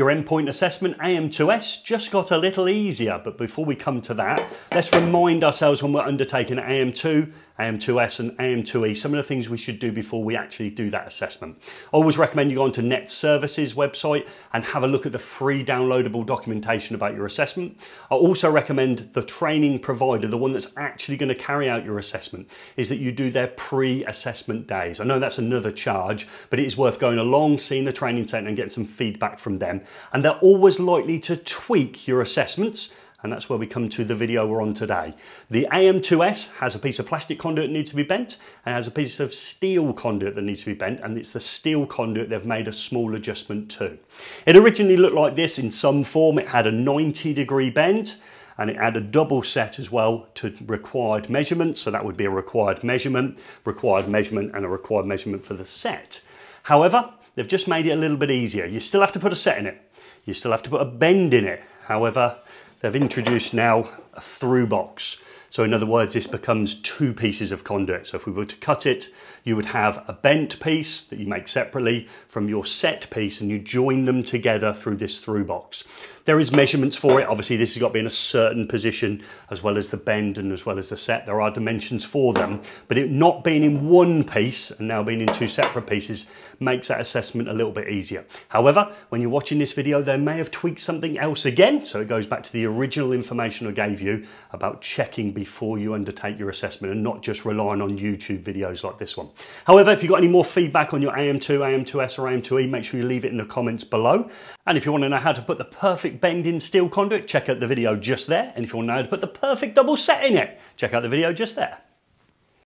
Your endpoint assessment, AM2S, just got a little easier, but before we come to that, let's remind ourselves when we're undertaking AM2, AM2S and AM2E, some of the things we should do before we actually do that assessment. I always recommend you go onto Net Services website and have a look at the free downloadable documentation about your assessment. I also recommend the training provider, the one that's actually going to carry out your assessment, is that you do their pre-assessment days. I know that's another charge, but it is worth going along, seeing the training centre and getting some feedback from them and they're always likely to tweak your assessments and that's where we come to the video we're on today. The AM2S has a piece of plastic conduit that needs to be bent and has a piece of steel conduit that needs to be bent and it's the steel conduit they've made a small adjustment to. It originally looked like this in some form, it had a 90 degree bend and it had a double set as well to required measurements, so that would be a required measurement, required measurement and a required measurement for the set. However, they've just made it a little bit easier. You still have to put a set in it, you still have to put a bend in it. However, they've introduced now through box. So in other words, this becomes two pieces of conduit. So if we were to cut it, you would have a bent piece that you make separately from your set piece and you join them together through this through box. There is measurements for it. Obviously, this has got to be in a certain position as well as the bend and as well as the set. There are dimensions for them, but it not being in one piece and now being in two separate pieces makes that assessment a little bit easier. However, when you're watching this video, they may have tweaked something else again. So it goes back to the original information I gave you about checking before you undertake your assessment and not just relying on YouTube videos like this one. However, if you've got any more feedback on your AM2, AM2S or AM2E, make sure you leave it in the comments below. And if you want to know how to put the perfect bend in steel conduit, check out the video just there. And if you want to know how to put the perfect double set in it, check out the video just there.